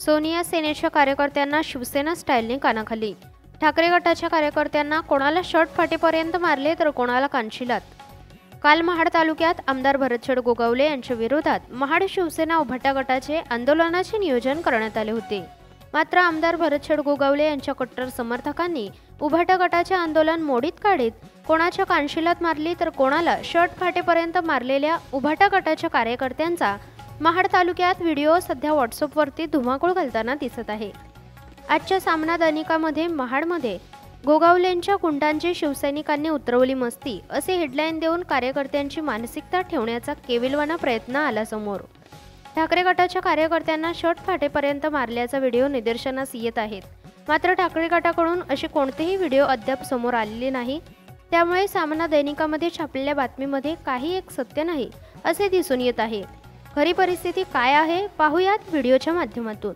सोनिया सेनेच्या कार्यकर्त्यांना शिवसेना स्टाईलने कानाखाली. ठाकरे गटाच्या कार्यकर्त्यांना कोणाला शर्ट फाटेपर्यंत मारले तर कोणाला कानशिलात काल महाड तालुक्यात आमदार भरतशेड गोगावले यांच्या विरोधात महाड शिवसेना उभाटा गटाचे आंदोलनाचे नियोजन करण्यात आले होते. मात्र आमदार भरतशेड गोगावले यांच्या कट्टर समर्थकांनी उभाटा गटाचे आंदोलन मोडीत काढीत कोणाच्या कानशिलात मारली तर कोणाला शर्ट फाटेपर्यंत मारलेल्या उभाटा गटाच्या कार्यकर्त्यांचा महाड तालुक्यात व्हिडिओ सध्या व्हॉट्सअपवरती धुमाकूळ घालताना दिसत आहे. आजच्या सामना दैनिकामध्ये महाडमध्ये गोगावलेंच्या गुंडांची शिवसैनिकांनी उतरवली मस्ती असे हेडलाईन देऊन कार्यकर्त्यांची मानसिकता ठेवण्याचा केविलवाना प्रयत्न आला समोर. ठाकरे गटाच्या कार्यकर्त्यांना शर्ट फाटेपर्यंत मारल्याचा व्हिडिओ निदर्शनास येत आहेत. मात्र ठाकरे गटाकडून असे कोणतेही व्हिडिओ अद्याप समोर आलेले नाही. त्यामुळे सामना दैनिकामध्ये छापलेल्या बातमीमध्ये काही एक सत्य नाही असे दिसून येत आहे. खरी परिस्थिती काय आहे पाहूयात व्हिडिओच्या माध्यमातून.